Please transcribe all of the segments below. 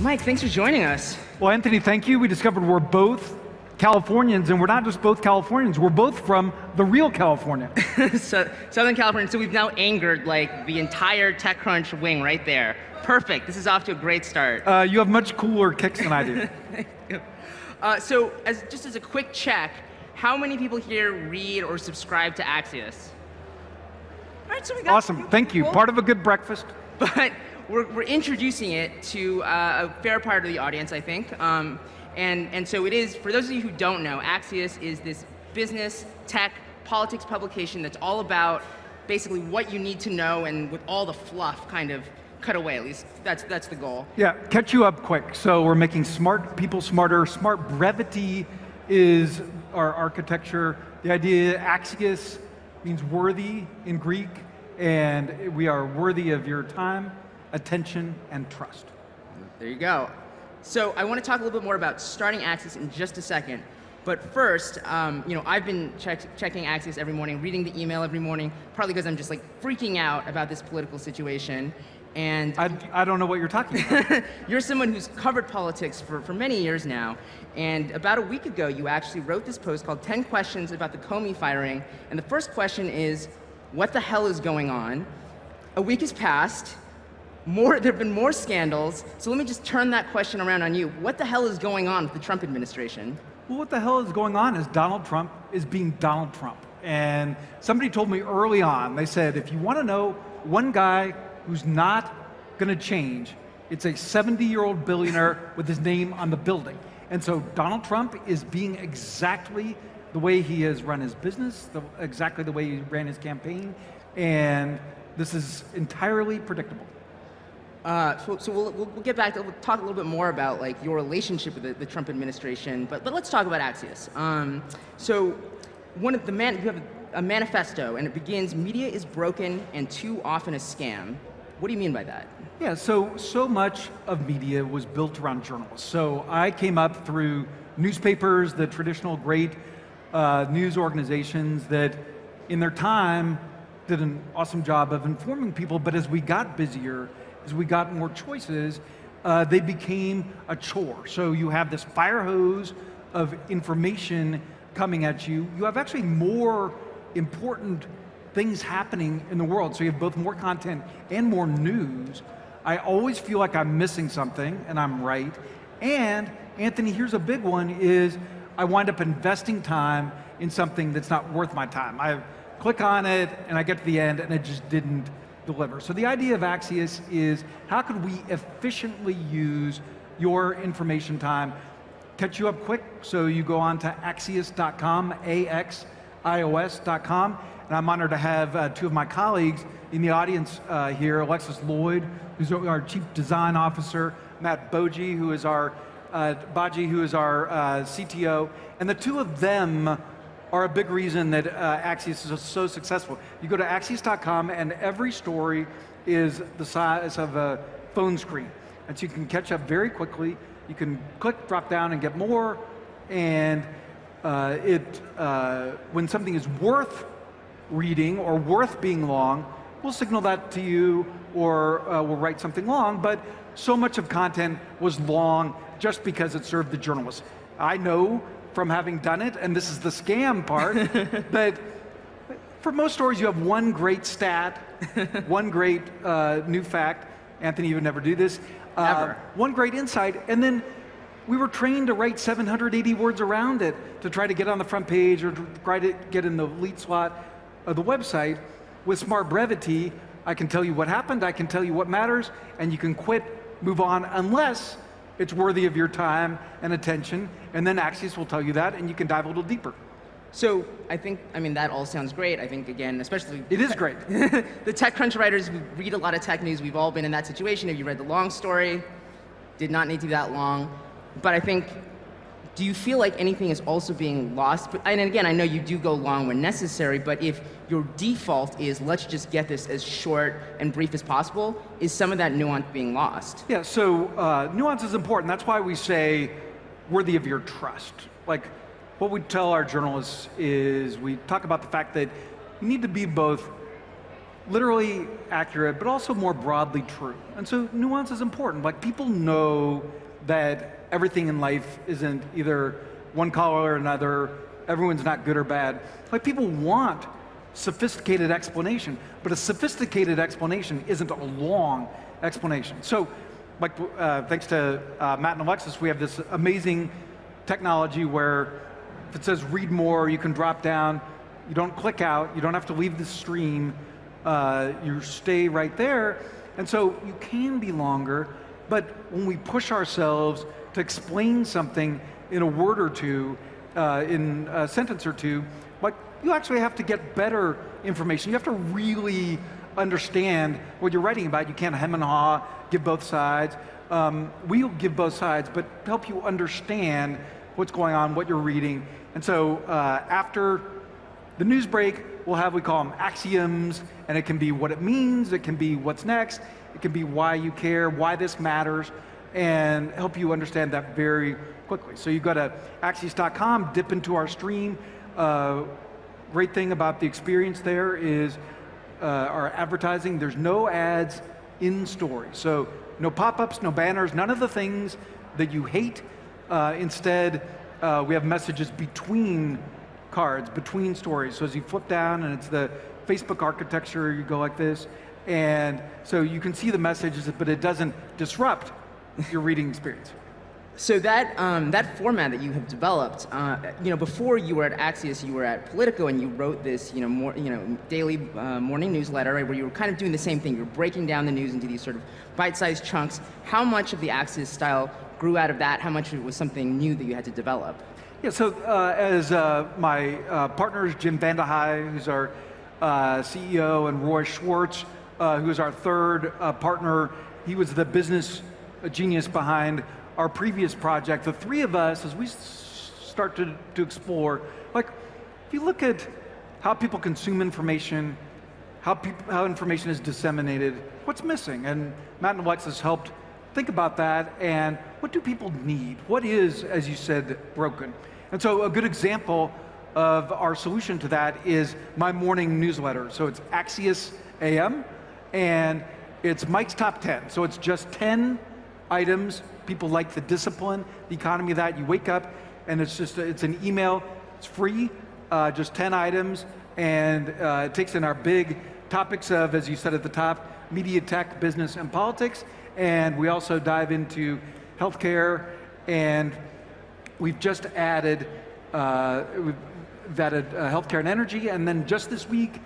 Mike, thanks for joining us. Well, Anthony, thank you. We discovered we're both Californians, and we're not just both Californians, we're both from the real California. so, Southern California, so we've now angered like the entire TechCrunch wing right there. Perfect, this is off to a great start. Uh, you have much cooler kicks than I do. uh, so, as, just as a quick check, how many people here read or subscribe to Axios? All right, so we got awesome, thank you. Part of a good breakfast. But we're, we're introducing it to uh, a fair part of the audience, I think. Um, and, and so it is, for those of you who don't know, Axios is this business, tech, politics publication that's all about basically what you need to know and with all the fluff kind of cut away, at least that's, that's the goal. Yeah, catch you up quick. So we're making smart people smarter. Smart brevity is our architecture. The idea Axios means worthy in Greek, and we are worthy of your time, attention, and trust. There you go. So I want to talk a little bit more about starting Axios in just a second. But first, um, you know, I've been check checking Axios every morning, reading the email every morning, partly because I'm just like freaking out about this political situation. And I, I don't know what you're talking about. you're someone who's covered politics for, for many years now. And about a week ago, you actually wrote this post called 10 Questions About the Comey Firing. And the first question is, what the hell is going on? A week has passed. More, there have been more scandals. So let me just turn that question around on you. What the hell is going on with the Trump administration? Well, what the hell is going on is Donald Trump is being Donald Trump. And somebody told me early on, they said, if you want to know one guy who's not going to change, it's a 70 year old billionaire with his name on the building. And so Donald Trump is being exactly the way he has run his business, the, exactly the way he ran his campaign. And this is entirely predictable. Uh, so, so we'll, we'll, get back to we'll talk a little bit more about like your relationship with the, the Trump administration, but, but let's talk about Axios. Um, so one of the man, you have a, a manifesto and it begins, media is broken and too often a scam. What do you mean by that? Yeah, so, so much of media was built around journalists. So I came up through newspapers, the traditional great uh, news organizations that in their time did an awesome job of informing people, but as we got busier, as we got more choices, uh, they became a chore. So you have this fire hose of information coming at you. You have actually more important things happening in the world. So you have both more content and more news. I always feel like I'm missing something, and I'm right. And Anthony, here's a big one: is I wind up investing time in something that's not worth my time. I click on it, and I get to the end, and it just didn't deliver. So the idea of Axios is how could we efficiently use your information time? Catch you up quick, so you go on to axios.com, A-X-I-O-S.com, and I'm honored to have uh, two of my colleagues in the audience uh, here, Alexis Lloyd, who's our Chief Design Officer, Matt Boji, who is our uh, Baji, who is our uh, CTO, and the two of them are a big reason that uh, Axios is so successful. You go to axios.com and every story is the size of a phone screen. And so you can catch up very quickly. You can click, drop down, and get more. And uh, it, uh, when something is worth reading or worth being long, we'll signal that to you or uh, we'll write something long. But so much of content was long just because it served the journalists. I know from having done it, and this is the scam part, but for most stories you have one great stat, one great uh, new fact. Anthony, you would never do this. Uh, never. One great insight, and then we were trained to write 780 words around it to try to get on the front page or try to get in the lead slot of the website. With smart brevity, I can tell you what happened, I can tell you what matters, and you can quit, move on, unless it's worthy of your time and attention, and then Axios will tell you that, and you can dive a little deeper. So I think, I mean, that all sounds great. I think, again, especially... It is great. the TechCrunch writers who read a lot of tech news, we've all been in that situation. If you read the long story, did not need to be that long. But I think do you feel like anything is also being lost? And again, I know you do go long when necessary, but if your default is let's just get this as short and brief as possible, is some of that nuance being lost? Yeah, so uh, nuance is important. That's why we say worthy of your trust. Like, what we tell our journalists is we talk about the fact that you need to be both literally accurate, but also more broadly true. And so nuance is important. Like people know that everything in life isn't either one color or another, everyone's not good or bad. Like people want sophisticated explanation, but a sophisticated explanation isn't a long explanation. So, like, uh, thanks to uh, Matt and Alexis, we have this amazing technology where if it says read more, you can drop down, you don't click out, you don't have to leave the stream, uh, you stay right there. And so you can be longer, but when we push ourselves to explain something in a word or two, uh, in a sentence or two, like you actually have to get better information. You have to really understand what you're writing about. You can't hem and haw, give both sides. Um, we'll give both sides, but help you understand what's going on, what you're reading. And so uh, after the news break, we'll have, we call them axioms, and it can be what it means, it can be what's next, it can be why you care, why this matters, and help you understand that very quickly. So you go to axios.com, dip into our stream. Uh, great thing about the experience there is uh, our advertising, there's no ads in story. So no pop-ups, no banners, none of the things that you hate. Uh, instead, uh, we have messages between cards, between stories. So as you flip down and it's the Facebook architecture, you go like this. And so you can see the messages, but it doesn't disrupt your reading experience. So that um, that format that you have developed, uh, you know, before you were at Axios, you were at Politico, and you wrote this, you know, more, you know, daily uh, morning newsletter, right, where you were kind of doing the same thing. You were breaking down the news into these sort of bite-sized chunks. How much of the Axios style grew out of that? How much of it was something new that you had to develop? Yeah. So uh, as uh, my uh, partners, Jim VandeHei, who's our uh, CEO, and Roy Schwartz, who is our third partner, he was the business genius behind our previous project, the three of us, as we start to, to explore, like, if you look at how people consume information, how, how information is disseminated, what's missing? And Matt and Alexis helped think about that and what do people need? What is, as you said, broken? And so a good example of our solution to that is my morning newsletter. So it's Axios AM and it's Mike's Top 10. So it's just 10 items. People like the discipline, the economy of that. You wake up and it's just, it's an email, it's free, uh, just 10 items, and uh, it takes in our big topics of, as you said at the top, media, tech, business, and politics. And we also dive into healthcare, and we've just added, uh, we've added uh, healthcare and energy, and then just this week,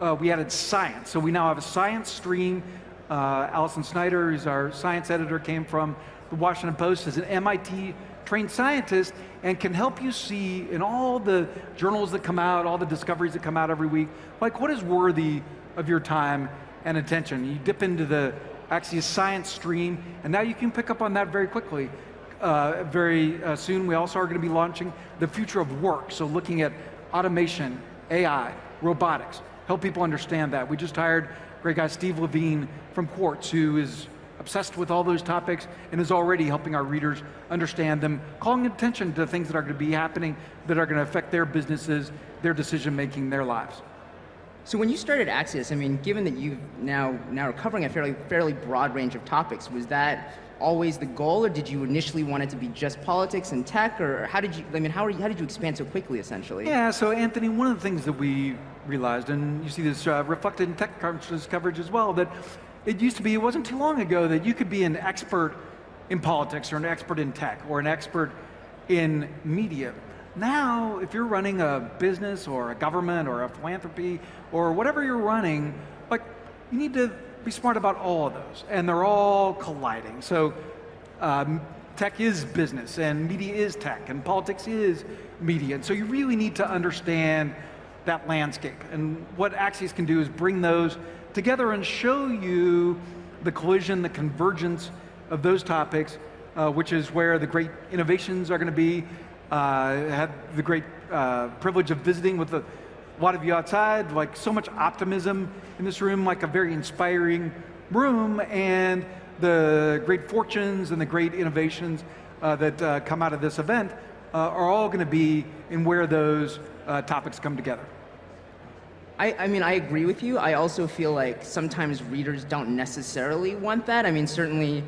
uh, we added science. So we now have a science stream uh, Alison Snyder, who's our science editor, came from the Washington Post as an MIT trained scientist and can help you see in all the journals that come out, all the discoveries that come out every week, like what is worthy of your time and attention. You dip into the Axios science stream, and now you can pick up on that very quickly. Uh, very uh, soon, we also are going to be launching the future of work. So looking at automation, AI, robotics, help people understand that. We just hired great guy Steve Levine from Quartz, who is obsessed with all those topics and is already helping our readers understand them, calling attention to things that are going to be happening that are going to affect their businesses, their decision making, their lives. So when you started Axios, I mean, given that you now now are covering a fairly fairly broad range of topics, was that always the goal, or did you initially want it to be just politics and tech, or how did you? I mean, how, you, how did you expand so quickly, essentially? Yeah. So Anthony, one of the things that we realized, and you see this uh, reflected in tech coverage as well, that it used to be, it wasn't too long ago that you could be an expert in politics or an expert in tech or an expert in media. Now, if you're running a business or a government or a philanthropy or whatever you're running, like you need to be smart about all of those, and they're all colliding. So, um, tech is business, and media is tech, and politics is media. And so, you really need to understand that landscape. And what Axios can do is bring those together and show you the collision, the convergence of those topics, uh, which is where the great innovations are going to be. Uh, had the great uh, privilege of visiting with a lot of you outside, like so much optimism in this room, like a very inspiring room, and the great fortunes and the great innovations uh, that uh, come out of this event uh, are all going to be in where those uh, topics come together. I, I mean, I agree with you. I also feel like sometimes readers don't necessarily want that. I mean, certainly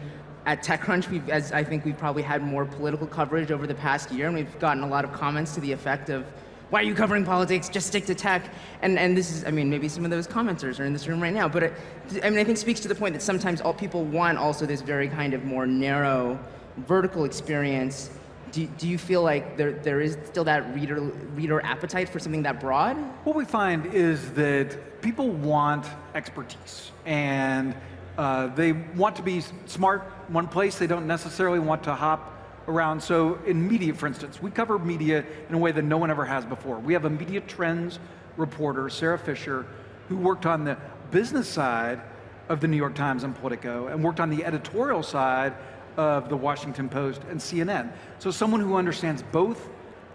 at TechCrunch, we've, as I think we've probably had more political coverage over the past year, and we've gotten a lot of comments to the effect of, why are you covering politics? Just stick to tech. And, and this is, I mean, maybe some of those commenters are in this room right now, but it, I mean, I think speaks to the point that sometimes all people want also this very kind of more narrow vertical experience do, do you feel like there, there is still that reader, reader appetite for something that broad? What we find is that people want expertise and uh, they want to be smart one place. They don't necessarily want to hop around. So in media, for instance, we cover media in a way that no one ever has before. We have a media trends reporter, Sara Fischer, who worked on the business side of the New York Times and Politico and worked on the editorial side of the Washington Post and CNN. So someone who understands both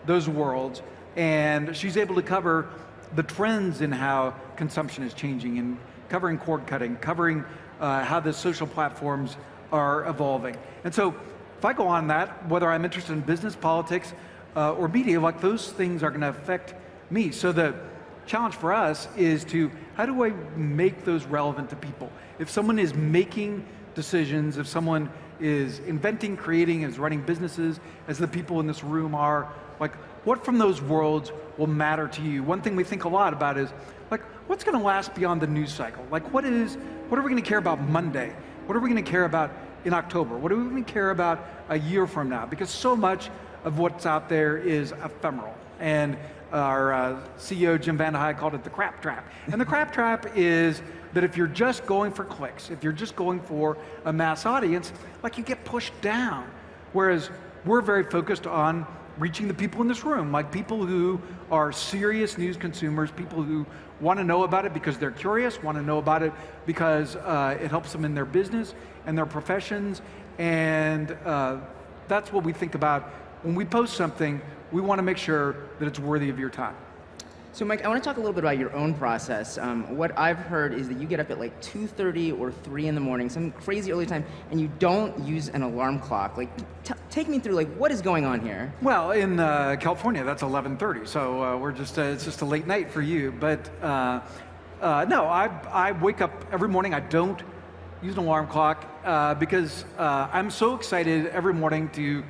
those worlds, and she's able to cover the trends in how consumption is changing and covering cord cutting, covering uh, how the social platforms are evolving. And so if I go on that, whether I'm interested in business, politics, uh, or media, like those things are gonna affect me. So the challenge for us is to, how do I make those relevant to people? If someone is making decisions, if someone is inventing, creating, is running businesses, as the people in this room are. Like, what from those worlds will matter to you? One thing we think a lot about is, like, what's going to last beyond the news cycle? Like, what is, what are we going to care about Monday? What are we going to care about in October? What are we going to care about a year from now? Because so much of what's out there is ephemeral. And our uh, CEO, Jim VandeHei, called it the crap trap. And the crap trap is that if you're just going for clicks, if you're just going for a mass audience, like you get pushed down. Whereas we're very focused on reaching the people in this room, like people who are serious news consumers, people who want to know about it because they're curious, want to know about it because uh, it helps them in their business and their professions. And uh, that's what we think about when we post something. We want to make sure that it's worthy of your time. So Mike, I want to talk a little bit about your own process. Um, what I've heard is that you get up at like 2.30 or 3 in the morning, some crazy early time, and you don't use an alarm clock. Like, take me through, like, what is going on here? Well, in uh, California, that's 11.30, so uh, we're just, uh, it's just a late night for you. But uh, uh, no, I, I wake up every morning, I don't use an alarm clock uh, because I'm so excited every morning to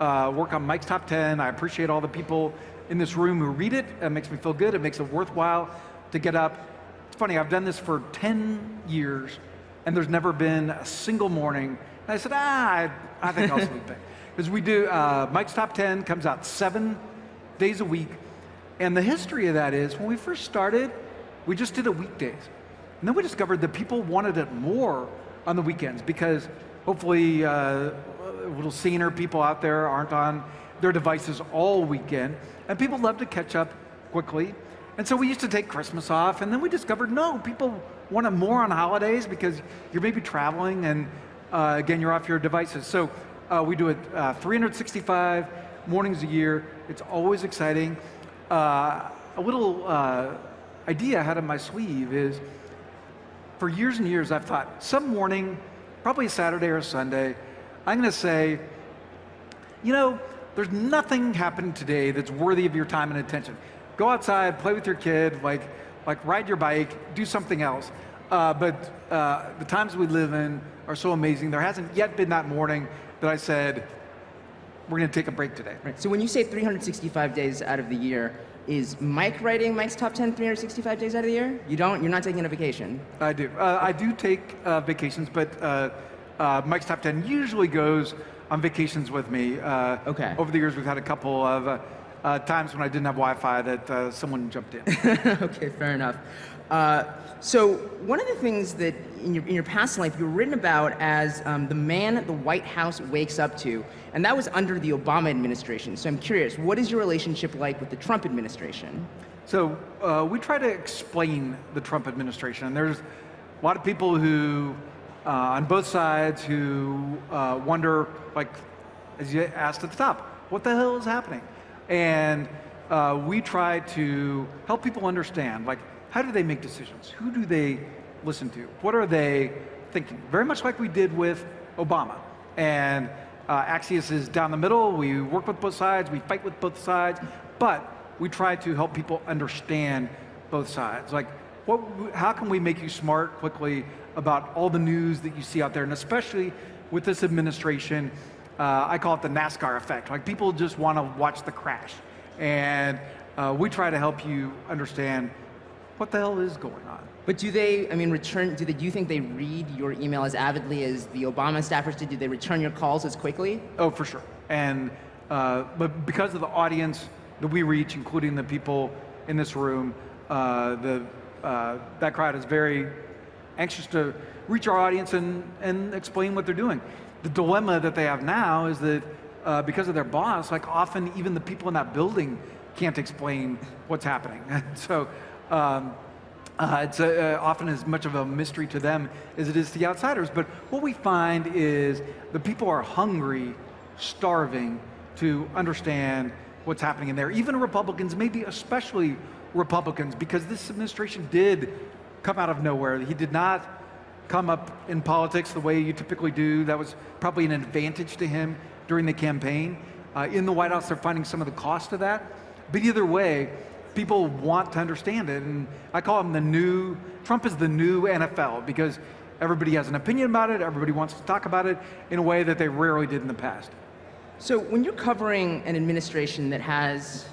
work on Mike's Top 10. I appreciate all the people in this room who read it. It makes me feel good. It makes it worthwhile to get up. It's funny, I've done this for 10 years, and there's never been a single morning. And I said, ah, I, I think I'll sleep in. Because we do, uh, Mike's Top 10 comes out seven days a week. And the history of that is when we first started, we just did it weekdays. And then we discovered that people wanted it more on the weekends because hopefully uh, a little saner people out there aren't on their devices all weekend, and people love to catch up quickly. And so we used to take Christmas off, and then we discovered no, people want it more on holidays because you're maybe traveling, and uh, again, you're off your devices. So uh, we do it uh, 365 mornings a year. It's always exciting. Uh, a little uh, idea I had in my sleeve is for years and years, I've thought some morning, probably a Saturday or a Sunday, I'm going to say, you know, there's nothing happening today that's worthy of your time and attention. Go outside, play with your kid, like, like ride your bike, do something else. Uh, but uh, the times we live in are so amazing. There hasn't yet been that morning that I said, we're going to take a break today. Right. So when you say 365 days out of the year, is Mike writing Mike's top 10 365 days out of the year? You don't? You're not taking a vacation? I do. Uh, I do take uh, vacations, but uh, uh, Mike's top 10 usually goes on vacations with me. Uh, okay. Over the years, we've had a couple of uh, uh, times when I didn't have Wi-Fi that uh, someone jumped in. okay, fair enough. Uh, so one of the things that in your, in your past life you were written about as um, the man the White House wakes up to, and that was under the Obama administration. So I'm curious, what is your relationship like with the Trump administration? So uh, we try to explain the Trump administration, and there's a lot of people who on both sides who uh, wonder, like, as you asked at the top, what the hell is happening? And uh, we try to help people understand, like, how do they make decisions? Who do they listen to? What are they thinking? Very much like we did with Obama. And uh, Axios is down the middle. We work with both sides. We fight with both sides. But we try to help people understand both sides. Like, what, how can we make you smart quickly about all the news that you see out there, and especially with this administration, uh, I call it the NASCAR effect. Like people just want to watch the crash, and uh, we try to help you understand what the hell is going on. But do they, I mean, return, do, they, do you think they read your email as avidly as the Obama staffers did? Do they return your calls as quickly? Oh, for sure. And, uh, but because of the audience that we reach, including the people in this room, uh, the, uh, that crowd is very anxious to reach our audience and, and explain what they're doing. The dilemma that they have now is that uh, because of their boss, like often even the people in that building can't explain what's happening. so um, uh, it's uh, often as much of a mystery to them as it is to the outsiders. But what we find is the people are hungry, starving to understand what's happening in there. Even Republicans, maybe especially Republicans, because this administration did come out of nowhere. He did not come up in politics the way you typically do. That was probably an advantage to him during the campaign. Uh, in the White House, they're finding some of the cost of that. But either way, people want to understand it. And I call him the new, Trump is the new NFL because everybody has an opinion about it, everybody wants to talk about it in a way that they rarely did in the past. So when you're covering an administration that has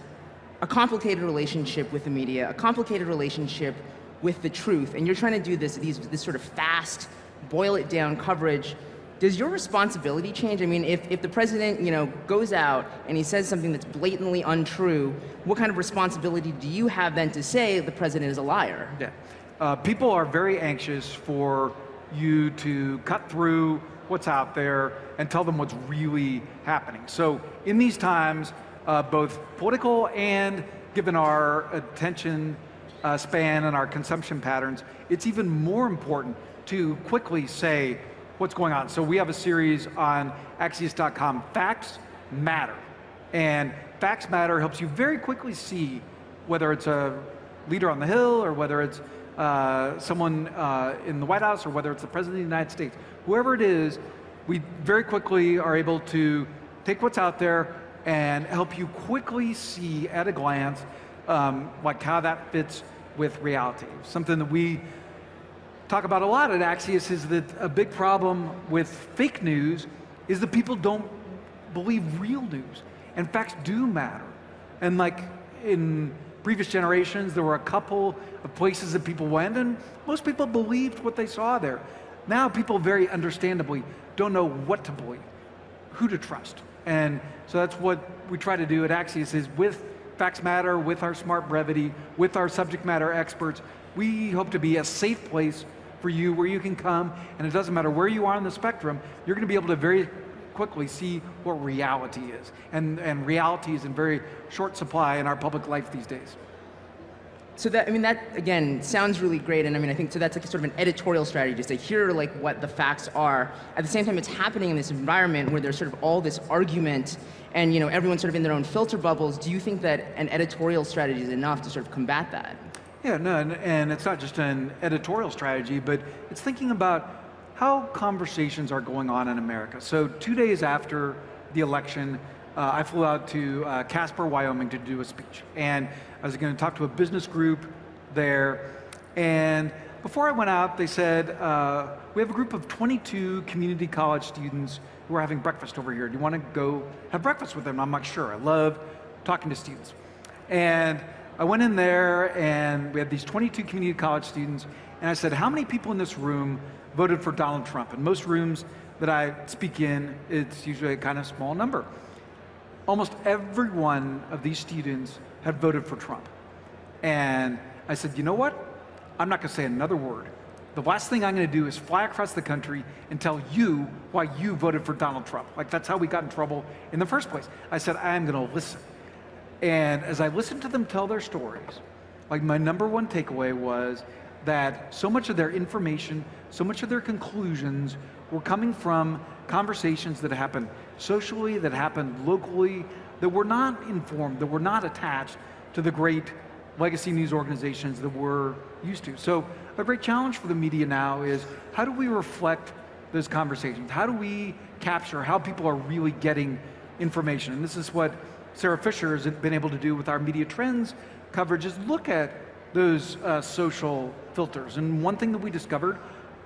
a complicated relationship with the media, a complicated relationship with the truth, and you're trying to do this, these, this sort of fast, boil it down coverage, does your responsibility change? I mean, if, if the president, you know, goes out and he says something that's blatantly untrue, what kind of responsibility do you have then to say the president is a liar? Yeah. Uh, people are very anxious for you to cut through what's out there and tell them what's really happening. So in these times, uh, both political and given our attention uh, span and our consumption patterns, it's even more important to quickly say what's going on. So we have a series on Axios.com, Facts Matter. And Facts Matter helps you very quickly see whether it's a leader on the Hill or whether it's uh, someone uh, in the White House or whether it's the President of the United States. Whoever it is, we very quickly are able to take what's out there and help you quickly see at a glance um, like how that fits with reality. Something that we talk about a lot at Axios is that a big problem with fake news is that people don't believe real news. And facts do matter. And like in previous generations, there were a couple of places that people went, and most people believed what they saw there. Now, people very understandably don't know what to believe, who to trust. And so that's what we try to do at Axios is with Facts Matter, with our smart brevity, with our subject matter experts, we hope to be a safe place for you where you can come, and it doesn't matter where you are on the spectrum, you're going to be able to very quickly see what reality is. And, and reality is in very short supply in our public life these days. So that, I mean, that again sounds really great, and I mean, I think so. That's like sort of an editorial strategy to say here are like what the facts are. At the same time, it's happening in this environment where there's sort of all this argument and you know everyone's sort of in their own filter bubbles. Do you think that an editorial strategy is enough to sort of combat that? Yeah, no, and, and it's not just an editorial strategy, but it's thinking about how conversations are going on in America. So two days after the election, uh, I flew out to uh, Casper, Wyoming to do a speech. And I was going to talk to a business group there. And before I went out, they said, uh, we have a group of 22 community college students who are having breakfast over here. Do you want to go have breakfast with them? I'm not sure. I love talking to students. And I went in there and we had these 22 community college students. And I said, how many people in this room voted for Donald Trump? In most rooms that I speak in, it's usually a kind of small number. Almost every one of these students had voted for Trump. And I said, you know what? I'm not going to say another word. The last thing I'm going to do is fly across the country and tell you why you voted for Donald Trump. Like, that's how we got in trouble in the first place. I said, I am going to listen. And as I listened to them tell their stories, like, my number one takeaway was that so much of their information, so much of their conclusions were coming from conversations that happened socially, that happened locally, that were not informed, that were not attached to the great legacy news organizations that we're used to. So a great challenge for the media now is how do we reflect those conversations? How do we capture how people are really getting information? And this is what Sara Fischer has been able to do with our media trends coverage is look at those uh, social filters. And one thing that we discovered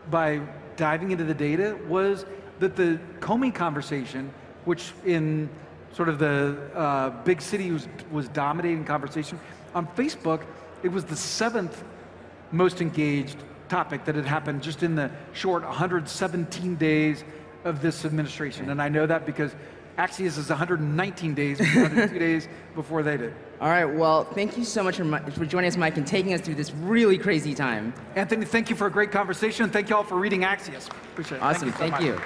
by diving into the data was that the Comey conversation, which in sort of the uh, big city was, was dominating conversation, on Facebook, it was the seventh most engaged topic that had happened just in the short 117 days of this administration. And I know that because Axios is 119 days, 102 days before they did. All right, well, thank you so much for, for joining us, Mike, and taking us through this really crazy time. Anthony, thank you for a great conversation. Thank you all for reading Axios. Appreciate it. Awesome, so thank you.